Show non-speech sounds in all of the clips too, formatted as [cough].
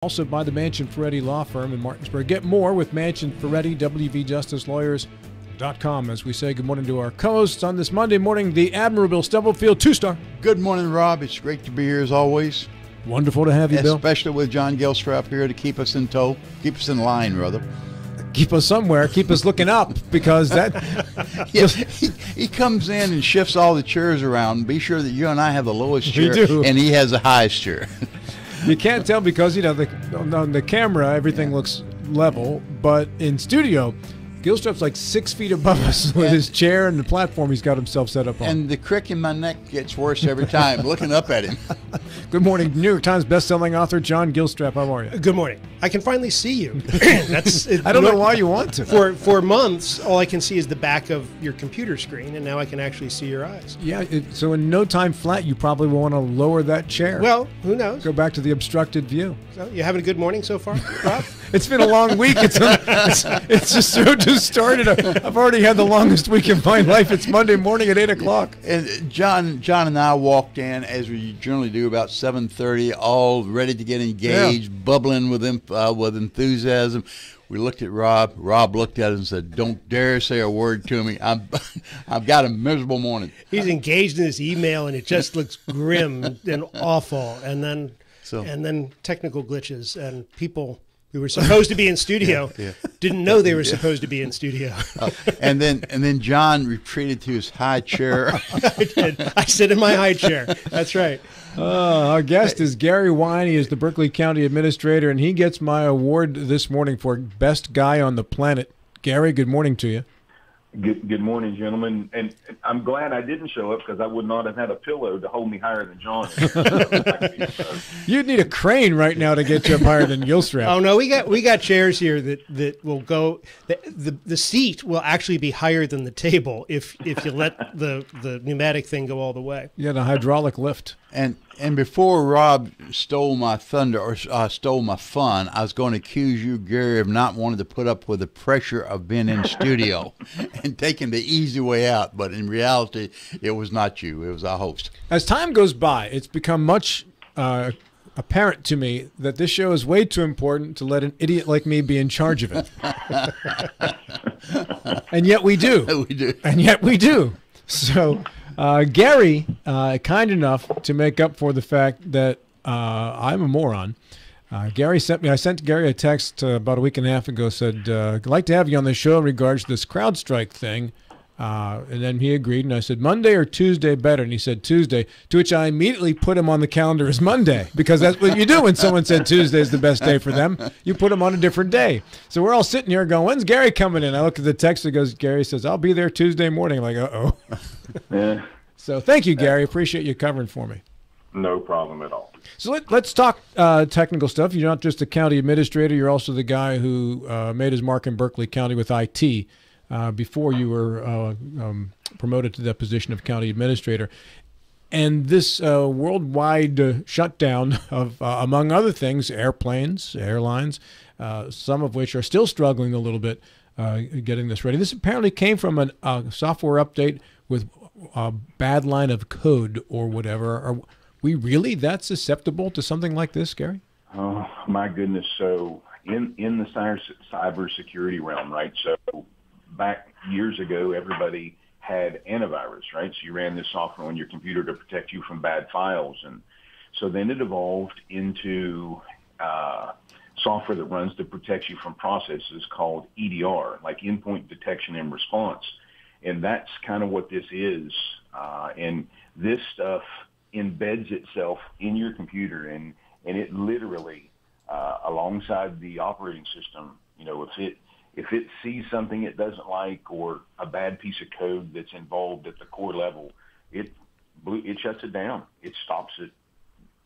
Also by the Mansion Ferretti Law Firm in Martinsburg. Get more with Mansion Ferretti, WVJusticeLawyers.com. As we say good morning to our co hosts on this Monday morning, the Admirable Stubblefield, two star. Good morning, Rob. It's great to be here as always. Wonderful to have you, Bill. Especially with John Gilstrap here to keep us in tow, keep us in line, rather. Keep us somewhere, keep us looking up, because that. [laughs] yeah, he, he, comes in and shifts all the chairs around. Be sure that you and I have the lowest chair, and he has the highest chair. [laughs] you can't tell because you know the on the camera everything looks level, but in studio Gilstrap's like six feet above us with and, his chair and the platform he's got himself set up on. And the crick in my neck gets worse every time looking up at him. [laughs] Good morning, New York Times best-selling author John Gilstrap. How are you? Good morning. I can finally see you. [laughs] [laughs] That's it, I don't know why you want to. For for months, all I can see is the back of your computer screen, and now I can actually see your eyes. Yeah. It, so in no time flat, you probably will want to lower that chair. Well, who knows? Go back to the obstructed view. So you having a good morning so far, Rob? it's been a long week. It's, it's, it's just so just [laughs] started. I've already had the longest week of my life. It's Monday morning at eight o'clock. And John, John and I walked in as we generally do about seven thirty, all ready to get engaged, yeah. bubbling with uh, with enthusiasm. We looked at Rob. Rob looked at us and said, "Don't dare say a word to me. I'm, [laughs] I've got a miserable morning." He's engaged in this email, and it just looks grim and awful. And then, so, and then technical glitches and people who were supposed to be in [laughs] studio yeah, yeah. didn't know they were yeah. supposed to be in studio. Uh, and then and then John retreated to his high chair. [laughs] I did. I sit in my high chair. That's right. Uh, our guest is Gary Wine. He is the Berkeley County Administrator, and he gets my award this morning for Best Guy on the Planet. Gary, good morning to you. Good, good morning, gentlemen. And I'm glad I didn't show up because I would not have had a pillow to hold me higher than John. [laughs] You'd need a crane right now to get you up higher than Gilstrap. Oh no, we got we got chairs here that, that will go. The, the the seat will actually be higher than the table if if you let the the pneumatic thing go all the way. Yeah, the hydraulic lift. And and before Rob stole my thunder or uh, stole my fun, I was going to accuse you, Gary, of not wanting to put up with the pressure of being in studio [laughs] and taking the easy way out. But in reality, it was not you; it was our host. As time goes by, it's become much uh, apparent to me that this show is way too important to let an idiot like me be in charge of it. [laughs] and yet we do. we do. And yet we do. So. Uh, Gary, uh, kind enough to make up for the fact that uh, I'm a moron. Uh, Gary sent me. I sent Gary a text uh, about a week and a half ago. Said, uh, "I'd like to have you on the show in regards to this CrowdStrike thing." And then he agreed, and I said, "Monday or Tuesday better?" And he said, "Tuesday." To which I immediately put him on the calendar as Monday because that's what you do when someone said Tuesday is the best day for them. You put them on a different day. So we're all sitting here going, "When's Gary coming in?" I look at the text. It goes, "Gary says I'll be there Tuesday morning." I'm like, "Uh oh." [laughs] Yeah. So thank you, Gary. Appreciate you covering for me. No problem at all. So let, us talk uh, technical stuff. You're not just a county administrator, you're also the guy who uh, made his mark in Berkeley County with IT uh, before you were uh, um, promoted to that position of county administrator. And this uh, worldwide uh, shutdown of, among other things, airplanes, airlines, some of which are still struggling a little bit getting this ready. This apparently came from a software update with a bad line of code or whatever. Are we really that susceptible to something like this, Gary? Oh my goodness! So in in the cyber cyber security realm, right? So back years ago, everybody had antivirus, right? So you ran this software on your computer to protect you from bad files, and so then it evolved into uh, software that runs to protect you from processes called EDR, like endpoint detection and response. And that's kind of what this is. Uh, and this stuff embeds itself in your computer and, and it literally, uh, alongside the operating system, you know, if it, if it sees something it doesn't like or a bad piece of code that's involved at the core level, it, it shuts it down. It stops it,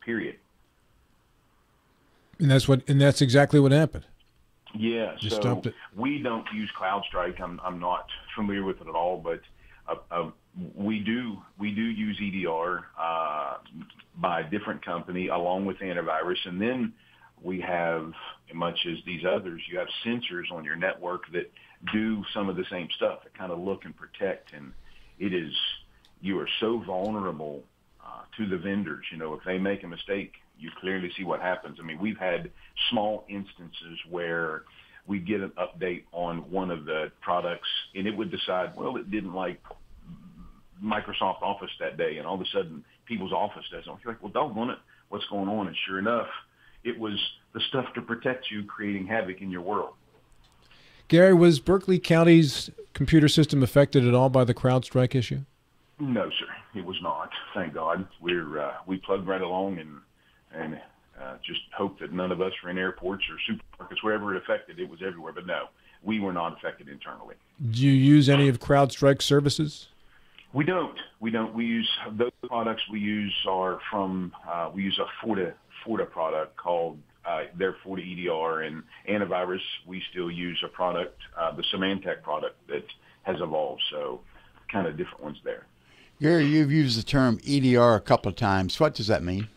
period. And that's what, and that's exactly what happened. Yeah, you so we don't use CrowdStrike. I'm I'm not familiar with it at all, but uh, uh, we do we do use EDR uh, by a different company along with antivirus, and then we have, much as these others, you have sensors on your network that do some of the same stuff that kind of look and protect, and it is you are so vulnerable uh, to the vendors. You know, if they make a mistake, you clearly see what happens. I mean, we've had small instances where we get an update on one of the products and it would decide, well, it didn't like Microsoft Office that day, and all of a sudden people's office doesn't. You're like, well, doggone it, what's going on? And sure enough, it was the stuff to protect you creating havoc in your world. Gary, was Berkeley County's computer system affected at all by the CrowdStrike issue? No, sir, it was not. Thank God. We're uh, we plugged right along and and uh, just hope that none of us were in airports or supermarkets wherever it affected. It was everywhere, but no, we were not affected internally. Do you use any of CrowdStrike services? We don't. We don't. We use those products we use are from uh, we use a Forta Forta product called uh, their FortiEDR and antivirus. We still use a product, uh, the Symantec product that has evolved. So kind of different ones there. Gary, you've used the term EDR a couple of times. What does that mean?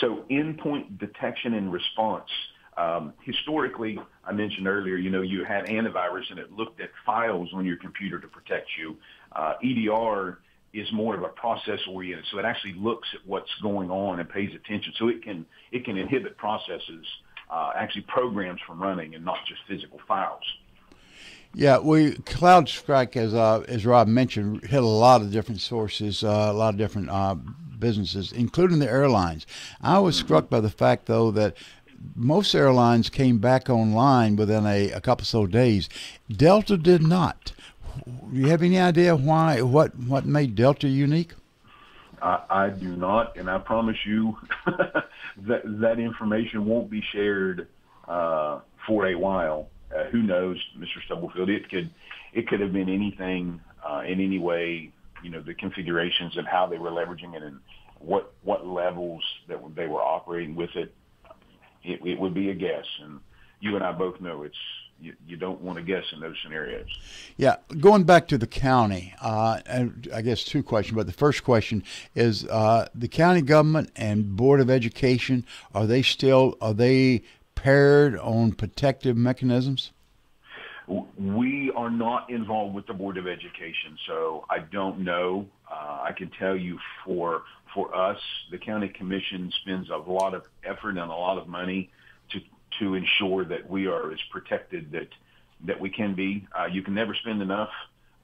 So endpoint detection and response. Um, historically, I mentioned earlier, you know, you had antivirus and it looked at files on your computer to protect you. Uh, EDR is more of a process oriented, so it actually looks at what's going on and pays attention. So it can it can inhibit processes, uh, actually programs from running, and not just physical files. Yeah, we CloudStrike, as uh, as Rob mentioned, hit a lot of different sources, uh, a lot of different uh, businesses, including the airlines. I was struck by the fact, though, that most airlines came back online within a, a couple of so days. Delta did not. Do you have any idea why? What what made Delta unique? I, I do not, and I promise you [laughs] that that information won't be shared uh, for a while. Uh, who knows, Mr. Stubblefield? It could it could have been anything uh, in any way. You know, the configurations and how they were leveraging it, and what what levels that they were operating with it. It, it would be a guess, and you and I both know it's you, you don't want to guess in those scenarios. Yeah, going back to the county, uh, I guess two questions. But the first question is: uh, the county government and board of education are they still are they paired on protective mechanisms? We are not involved with the board of education, so I don't know. Uh, I can tell you for for us, the county commission spends a lot of effort and a lot of money to ensure that we are as protected that that we can be. Uh, you can never spend enough.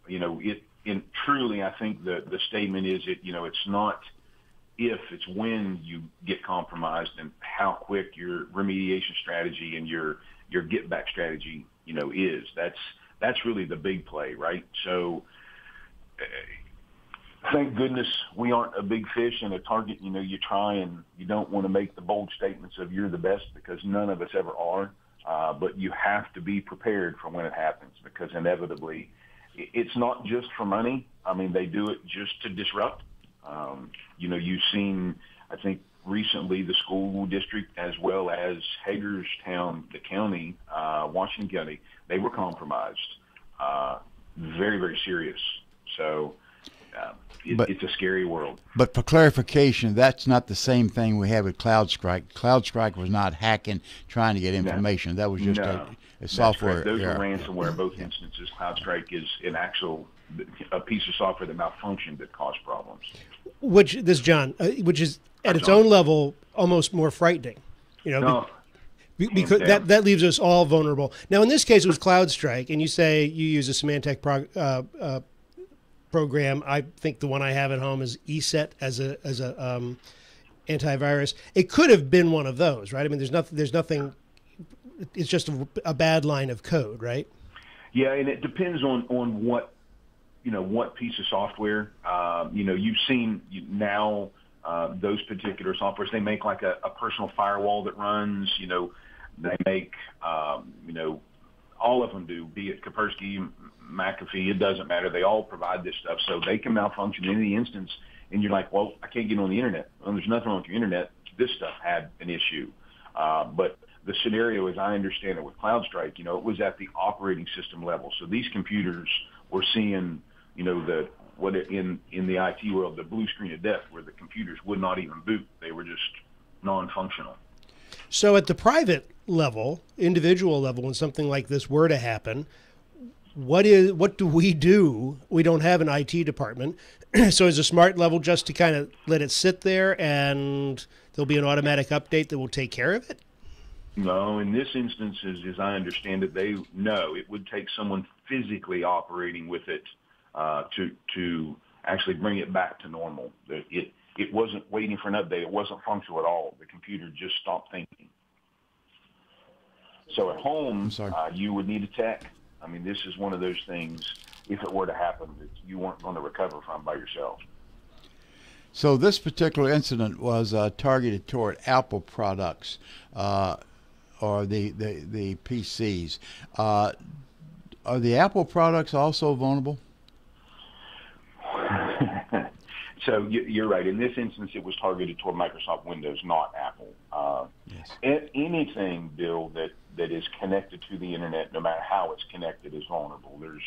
You know, it in truly, I think the the statement is it. You know, it's not if it's when you get compromised and how quick your remediation strategy and your your get back strategy you know is. That's that's really the big play, right? So. Thank goodness we aren't a big fish and a target. You know, you try and you don't want to make the bold statements of you're the best because none of us ever are. Uh, but you have to be prepared for when it happens because inevitably it's not just for money. I mean, they do it just to disrupt. Um, you know, you've seen, I think, recently the school district as well as Hagerstown, the county, uh, Washington County, they were compromised. Uh, very, very serious. So uh, it, but, it's a scary world. But for clarification, that's not the same thing we have with CloudStrike. CloudStrike was not hacking, trying to get information. No. That was just no, a, a software. Those error. are ransomware. Both instances, CloudStrike is an actual a piece of software that malfunctioned that caused problems. Which this John, uh, which is at its own level almost more frightening. You know. No. Be, because that, that leaves us all vulnerable. Now, in this case, it was CloudStrike, and you say you use a Symantec prog, uh, uh, program. I think the one I have at home is ESET as a as a um, antivirus. It could have been one of those, right? I mean, there's nothing. There's nothing. It's just a, a bad line of code, right? Yeah, and it depends on on what you know what piece of software. Um, you know, you've seen now uh, those particular softwares. They make like a, a personal firewall that runs. You know, they make um, you know all of them do, be it Kaspersky, McAfee, it doesn't matter. They all provide this stuff, so they can malfunction in any instance. And you're like, well, I can't get on the internet. Well, there's nothing wrong with your internet. This stuff had an issue, uh, but the scenario, as I understand it, with CloudStrike, you know, it was at the operating system level. So these computers were seeing, you know, the what in in the IT world, the blue screen of death, where the computers would not even boot; they were just non-functional. So at the private level, individual level, when something like this were to happen, what is what do we do? We don't have an IT department, [clears throat] so is a smart level just to kind of let it sit there and there'll be an automatic update that will take care of it? No, in this instance, as, as I understand it, they no. It would take someone physically operating with it uh, to to actually bring it back to normal. It it wasn't waiting for an update. It wasn't functional at all. The computer just stopped thinking. So at home, uh, you would need a tech. I mean, this is one of those things. If it were to happen, that you weren't going to recover from by yourself. So this particular incident was uh, targeted toward Apple products uh, or the the, the PCs. Uh, are the Apple products also vulnerable? [laughs] so you're right. In this instance, it was targeted toward Microsoft Windows, not Apple. Uh, yes. Anything, Bill, that, that is connected to the internet, no matter how it's connected, is vulnerable. There's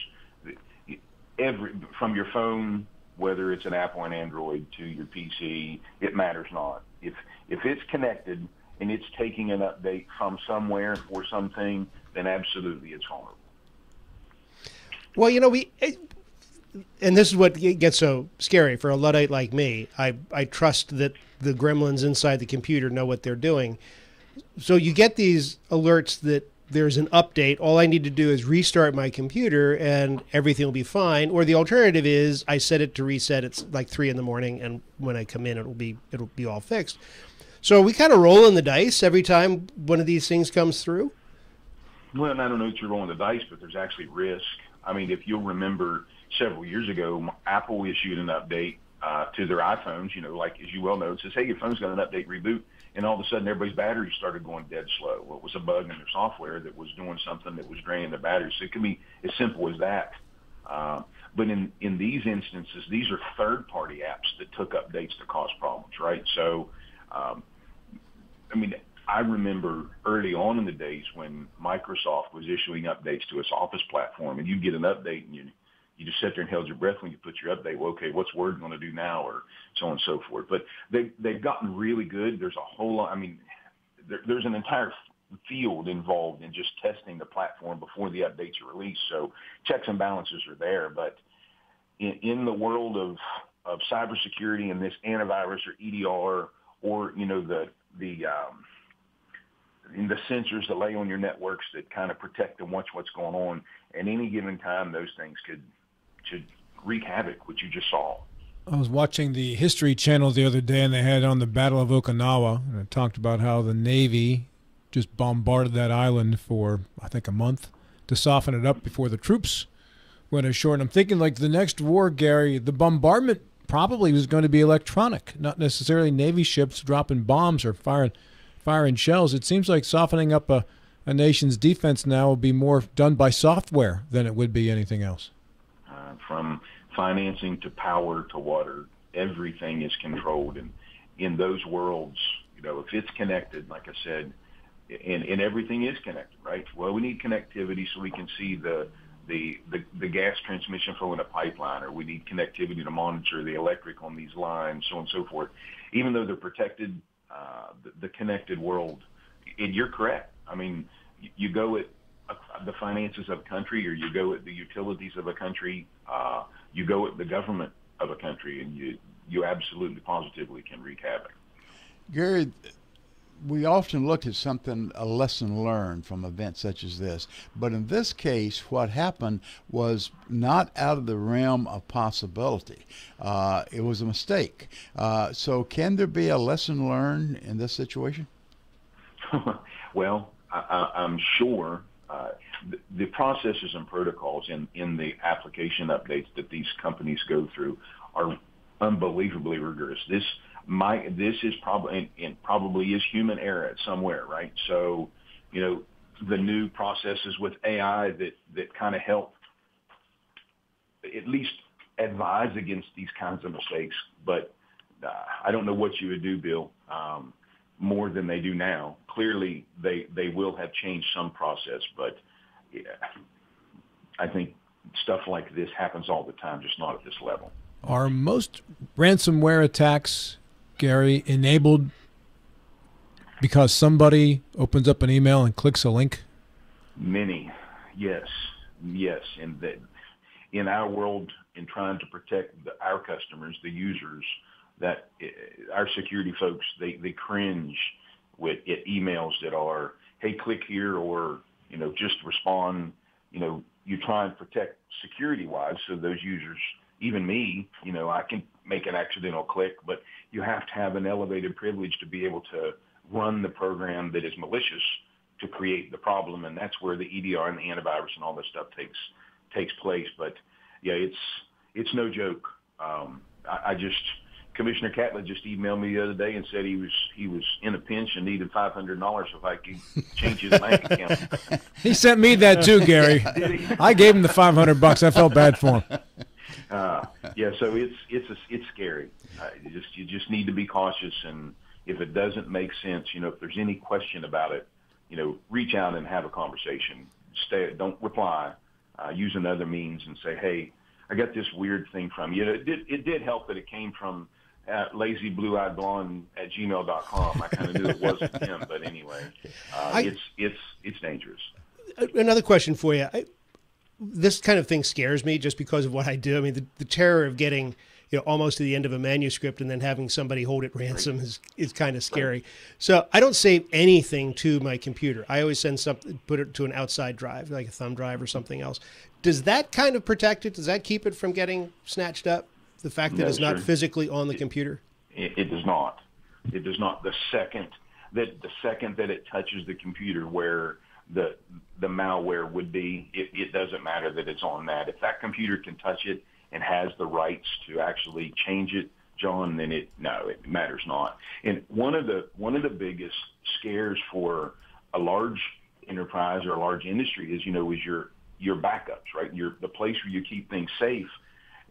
every from your phone, whether it's an Apple and Android, to your PC, it matters not. If if it's connected and it's taking an update from somewhere or something, then absolutely it's vulnerable. Well, you know, we and this is what gets so scary for a luddite like me. I I trust that the gremlins inside the computer know what they're doing. So you get these alerts that there's an update. All I need to do is restart my computer and everything will be fine. Or the alternative is I set it to reset. It's like three in the morning, and when I come in, it'll be it'll be all fixed. So we kind of roll in the dice every time one of these things comes through. Well, I don't know if you're rolling the dice, but there's actually risk. I mean, if you'll remember several years ago, Apple issued an update uh, to their iPhones. You know, like as you well know, it says, "Hey, your phone's got an update reboot," and all of a sudden, everybody's batteries started going dead slow. Well, it was a bug in their software that was doing something that was draining the batteries. So it can be as simple as that. Uh, but in in these instances, these are third-party apps that took updates to cause problems, right? So, um, I mean, I remember early on in the days when Microsoft was issuing updates to its Office platform, and you'd get an update and you you just sat there and held your breath when you put your update. Well, okay, what's Word going to do now, or so on and so forth. But they they've gotten really good. There's a whole lot. I mean, there, there's an entire field involved in just testing the platform before the updates are released. So checks and balances are there. But in, in the world of of cybersecurity and this antivirus or EDR or you know the the um, in the sensors that lay on your networks that kind of protect and watch what's going on. At any given time, those things could to wreak havoc, which you just saw. I was watching the History Channel the other day, and they had on the Battle of Okinawa, and it talked about how the Navy just bombarded that island for I think a month to soften it up before the troops went ashore. And I'm thinking, like the next war, Gary, the bombardment probably was going to be electronic, not necessarily Navy ships dropping bombs or firing firing shells. It seems like softening up a, a nation's defense now will be more done by software than it would be anything else from financing to power to water, everything is controlled. And in those worlds, you know, if it's connected, like I said, and, and everything is connected, right? Well, we need connectivity so we can see the, the, the, the gas transmission flow in a pipeline, or we need connectivity to monitor the electric on these lines, so on and so forth. Even though they're protected, uh, the, the connected world, and you're correct. I mean, you go at the finances of a country or you go at the utilities of a country, uh, you go at the government of a country, and you you absolutely positively can wreak havoc. Gary, we often look at something, a lesson learned from events such as this. But in this case, what happened was not out of the realm of possibility. Uh, it was a mistake. Uh, so, can there be a lesson learned in this situation? [laughs] well, I, am sure the, processes and protocols in, in the application updates that these companies go through are unbelievably rigorous. This my this is probably and probably is human error somewhere, right? So, you know, the new processes with AI that that kind of help at least advise against these kinds of mistakes. But uh, I don't know what you would do, Bill. Um, more than they do now. Clearly, they they will have changed some process, but I think stuff like this happens all the time, just not at this level. Are most ransomware attacks, Gary, enabled because somebody opens up an email and clicks a link? Many, yes, yes, and that in our world, in trying to protect the, our customers, the users, that uh, our security folks they they cringe with it, emails that are hey click here or you know just respond you know you try and protect security wise so those users even me you know I can make an accidental click but you have to have an elevated privilege to be able to run the program that is malicious to create the problem, and that's where the EDR and the antivirus and all this stuff takes takes place. But yeah, it's it's no joke. Um, I, I just Commissioner Catlett just emailed me the other day and said he was he was in a pinch and needed five hundred dollars if I could change his bank account. [laughs] He sent me that too, Gary. [laughs] I gave him the five hundred bucks. I felt bad for him. [laughs] Uh, yeah, so it's it's a, it's scary. Uh, you just you just need to be cautious, and if it doesn't make sense, you know, if there's any question about it, you know, reach out and have a conversation. Stay, don't reply. Uh, use another means and say, hey, I got this weird thing from you. It did, it did help that it came from uh, lazy blue eyed blonde at gmail.com. I kind of knew it wasn't him, but anyway, uh, I, it's, it's, it's dangerous. Another question for you. I, this kind of thing scares me just because of what I do. I mean, the, the terror of getting – you know almost to the end of a manuscript and then having somebody hold it ransom is is kind of scary. So I don't save anything to my computer. I always send something, put it to an outside drive, like a thumb drive or something else. Does that kind of protect it? Does that keep it from getting snatched up? The fact that no, it's not physically on the it, computer. It, it does not. It does not. The second that the second that it touches the computer where the the malware would be, it, it doesn't matter that it's on that. If that computer can touch it, and has the rights to actually change it, John, then it no, it matters not. And one of the one of the biggest scares for a large enterprise or a large industry is you know is your your backups, right? Your the place where you keep things safe.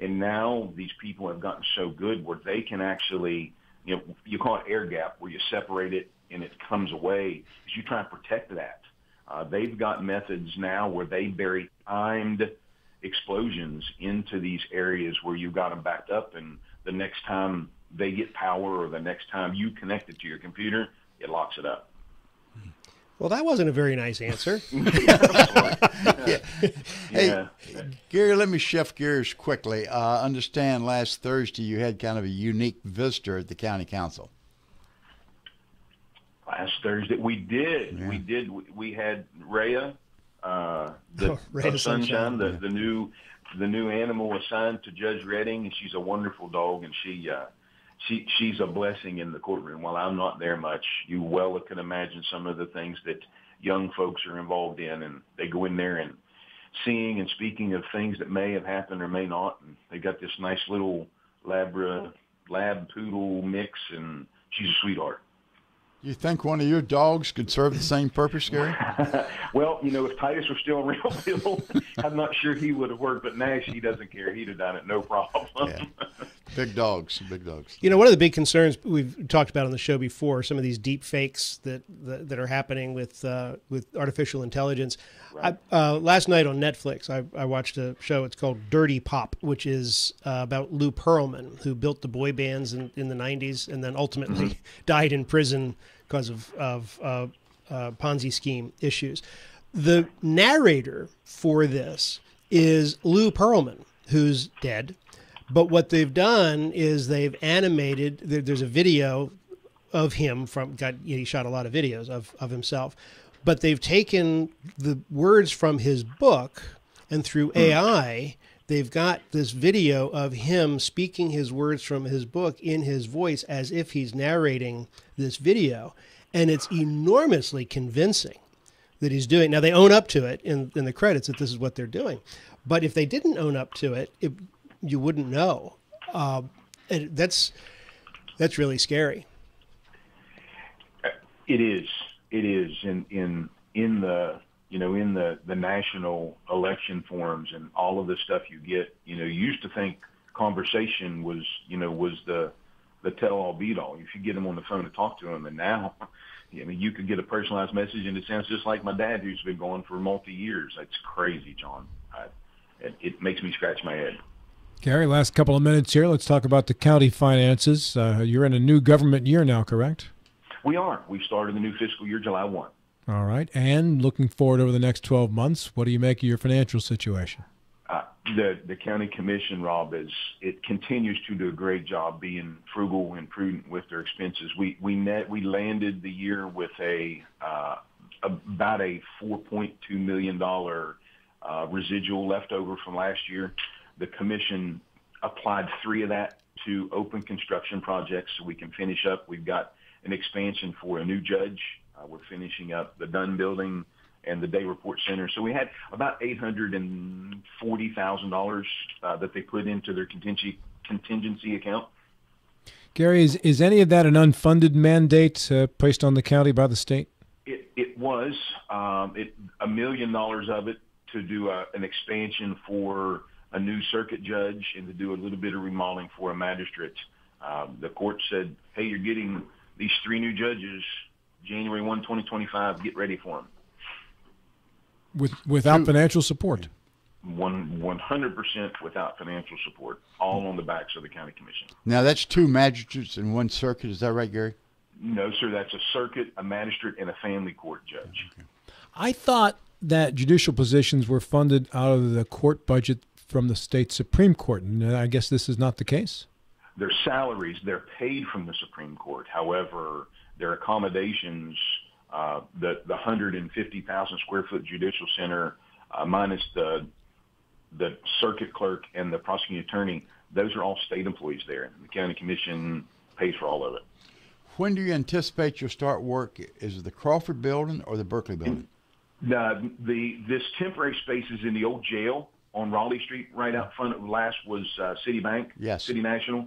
And now these people have gotten so good where they can actually, you know, you call it air gap, where you separate it and it comes away. Is you try and protect that. Uh, they've got methods now where they bury timed explosions into these areas where you've got them backed up and the next time they get power or the next time you connect it to your computer, it locks it up. Well, that wasn't a very nice answer. [laughs] yeah. Hey, yeah. Gary, let me shift gears quickly. Uh, understand last Thursday you had kind of a unique visitor at the county council. Last Thursday we did. Yeah. We did. We had Rhea uh, the oh, Sunshine, Sunshine, the, the new the new animal assigned to Judge Redding, and she's a wonderful dog, and she uh, she she's a blessing in the courtroom. While I'm not there much, you well can imagine some of the things that young folks are involved in, and they go in there and seeing and speaking of things that may have happened or may not, and they got this nice little labra uh, lab poodle mix, and she's a sweetheart. You think one of your dogs could serve the same purpose, Gary? [laughs] well, you know, if Titus were still [laughs] a real, Bill, I'm not sure he would have worked. But Nash, he doesn't care. He'd have done it, no problem. yeah. Big dogs, big dogs. You know, one of the big concerns we've talked about on the show before, some of these deep fakes that that, that are happening with uh, with artificial intelligence. Right. I, uh, last night on Netflix, I, I, watched a show. It's called Dirty Pop, which is uh, about Lou Pearlman, who built the boy bands in, in the '90s and then ultimately mm-hmm. [laughs] died in prison because of, of uh, uh, Ponzi scheme issues. The narrator for this is Lou Pearlman, who's dead. But what they've done is they've animated. There, there's a video of him from. God, he shot a lot of videos of of himself, but they've taken the words from his book and through. AI they've got this video of him speaking his words from his book in his voice as if he's narrating this video. And it's enormously convincing that he's doing. Now, they own up to it in, in the credits that this is what they're doing. But if they didn't own up to it, it you wouldn't know. Uh, and that's, that's really scary. It is. It is. In, in, in the you know, in the, the national election forums and all of the stuff you get, you know, you used to think conversation was, you know, was the, the tell all beat all. You should get them on the phone to talk to them. And now, [laughs] I mean, you could get a personalized message and it sounds just like my dad who's been going for multi years. That's crazy, John. I, it, it makes me scratch my head. Gary, last couple of minutes here. Let's talk about the county finances. Uh, you're in a new government year now, correct? We are. We started the new fiscal year July 1. All right. And looking forward over the next 12 months, what do you make of your financial situation? Uh, the the county commission, Rob, is it continues to do a great job being frugal and prudent with their expenses. We we net we landed the year with a uh, about a 4.2 million dollar uh, residual left over from last year. The commission applied three of that to open construction projects so we can finish up. We've got an expansion for a new judge. Uh, we're finishing up the Dunn building and the Day Report Center. So we had about eight hundred and forty thousand uh, dollars that they put into their contingency contingency account. Gary, is, is any of that an unfunded mandate uh, placed on the county by the state? It, it was um, it, a million dollars of it to do a, an expansion for a new circuit judge and to do a little bit of remodeling for a magistrate. Um, the court said, "Hey, you're getting these three new judges January 1, 2025. Get ready for them." With without financial support. One one hundred percent without financial support, all on the backs of the county commission. Now that's two magistrates in one circuit. Is that right, Gary? No, sir. That's a circuit, a magistrate, and a family court judge. Okay. I thought that judicial positions were funded out of the court budget from the state Supreme Court, and uh, I guess this is not the case. Their salaries, they're paid from the Supreme Court. However, their accommodations uh, the the 150,000 square foot judicial center uh, minus the the circuit clerk and the prosecuting attorney, those are all state employees there. The county commission pays for all of it. When do you anticipate you'll start work? Is it the Crawford building or the Berkeley building? The, the this temporary space is in the old jail on Raleigh Street, right out front of last was uh, City Bank, yes. City National.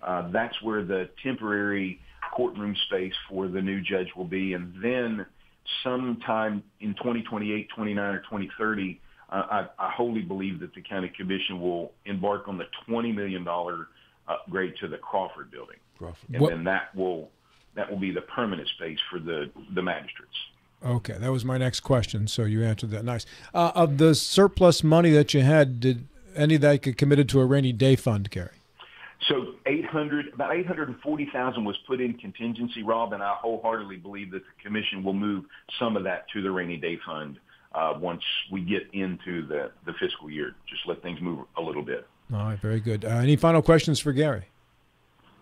Uh, that's where the temporary courtroom space for the new judge will be. And then sometime in 2028, 29, or 2030, uh, I, I wholly believe that the county commission will embark on the $20 million upgrade to the Crawford building. Crawford. And what? then that will that will be the permanent space for the, the magistrates. Okay, that was my next question. So you answered that. Nice. Uh, of the surplus money that you had, did any of that get committed to a rainy day fund, Gary? So 800, about 840,000 was put in contingency, Rob, and I wholeheartedly believe that the commission will move some of that to the rainy day fund uh, once we get into the, the fiscal year. Just let things move a little bit. All right, very good. Uh, any final questions for Gary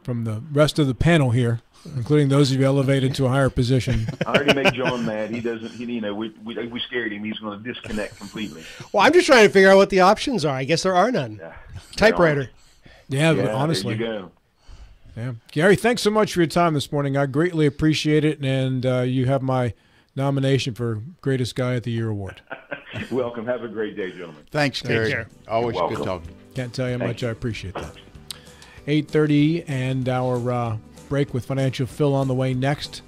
from the rest of the panel here, including those of you elevated to a higher position? [laughs] I already made John mad. He doesn't. He, you know, we, we, we scared him. He's going to disconnect completely. Well, I'm just trying to figure out what the options are. I guess there are none. Yeah, Typewriter. Yeah, yeah honestly. Yeah, Gary, thanks so much for your time this morning. I greatly appreciate it, and uh, you have my nomination for Greatest Guy at the Year award. [laughs] Welcome. Have a great day, gentlemen. Thanks, Gary. Always good talking. Can't tell you how much I appreciate that. 8:30 and our uh, break with Financial Phil on the way next. Coming